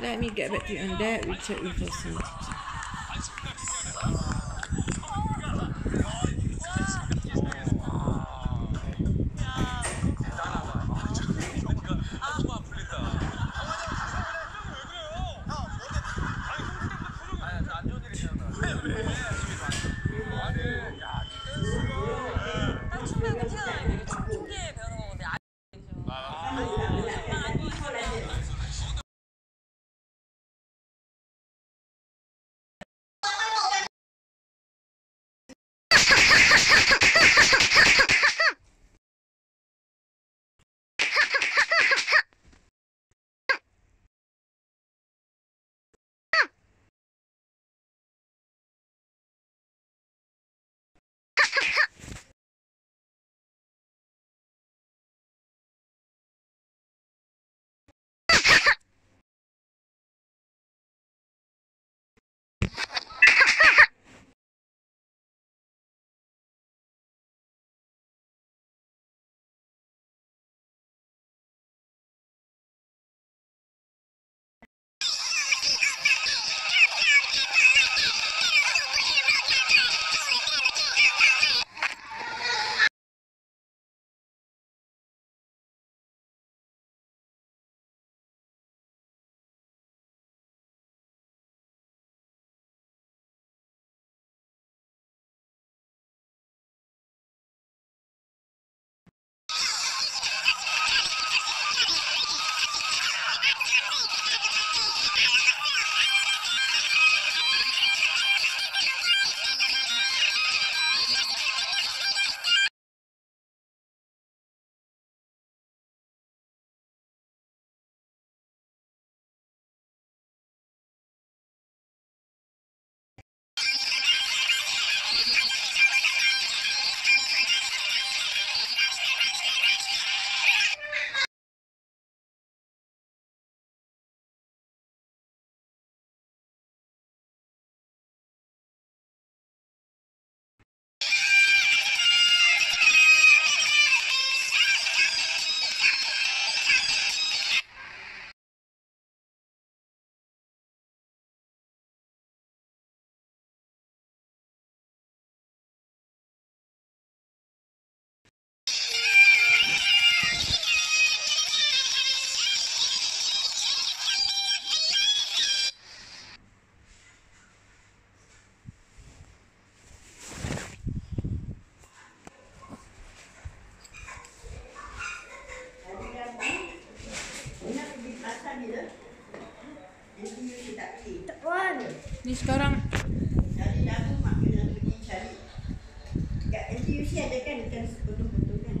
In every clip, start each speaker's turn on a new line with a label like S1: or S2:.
S1: Let me get back to you on that. We check with teacher. Ni sekarang.
S2: Cari lagu mak kena pergi cari. Kat NTUC ada kan? Ikan betul-betul kan.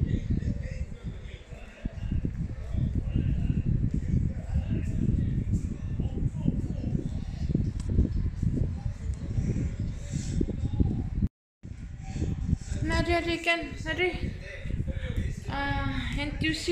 S1: Nadri ada ikan Nadri uh, NTUC